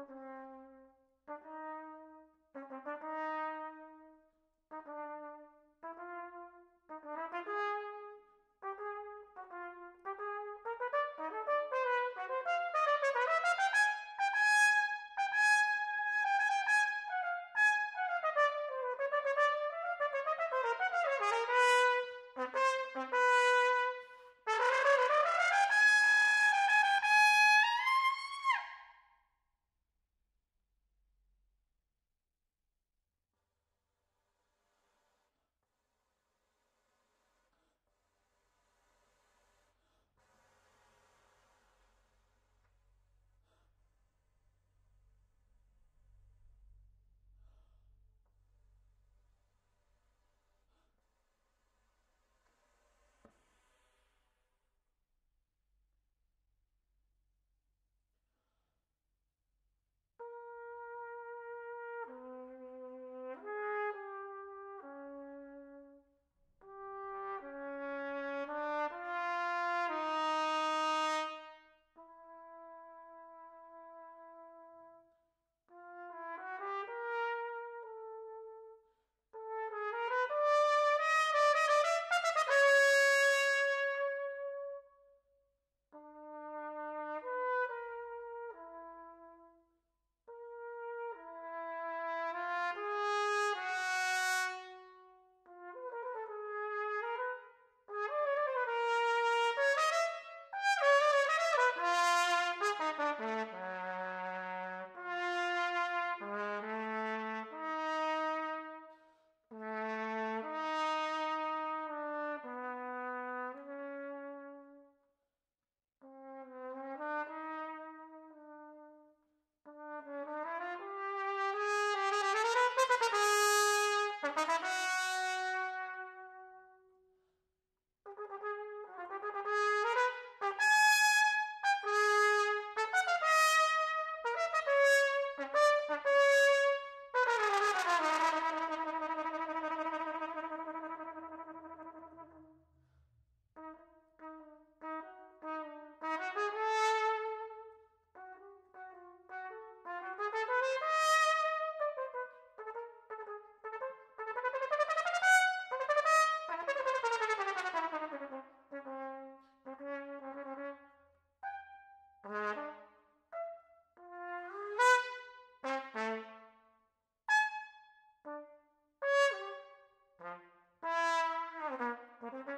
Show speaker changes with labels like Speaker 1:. Speaker 1: Thank you. ¡Gracias!